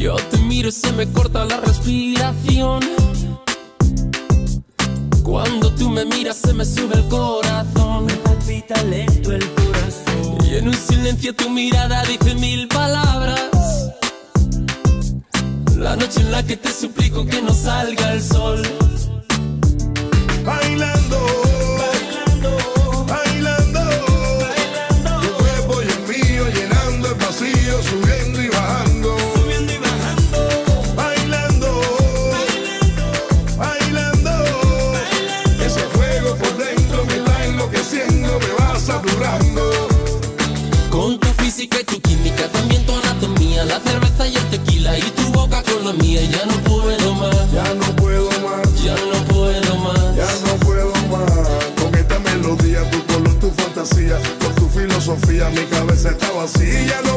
Yo te miro y se me corta la respiración. Cuando tú me miras se me sube el corazón. Me palpita lento el corazón. Y en un silencio tu mirada dice mil palabras. La noche en la que te suplico que no salga el sol. Física y tu química, también tu anatomía, la cerveza y el tequila y tu boca con la mía. Ya no puedo más, Ya no puedo más, ya no puedo más. ya no puedo más. Con esta melodía, tu color, tu fantasía, con tu filosofía, mi cabeza está vacía. Ya no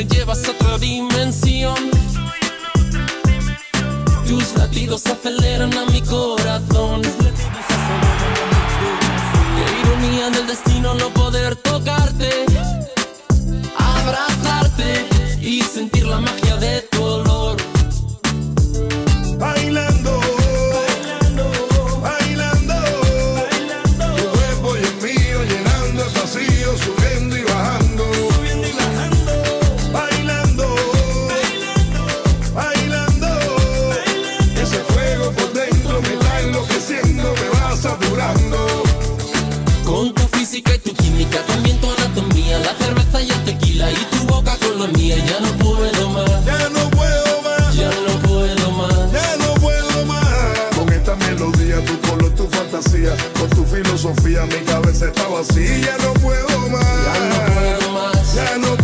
me llevas a otra dimensión. Tus latidos aceleran a mi corazón. tu química, también tu anatomía, la cerveza y el tequila y tu boca con la mía. Ya no puedo más. Ya no puedo más. Ya no puedo más. Ya no puedo más. Con esta melodía, tu color, tu fantasía, con tu filosofía, mi cabeza está vacía. Ya no puedo más. Ya no puedo más. Ya no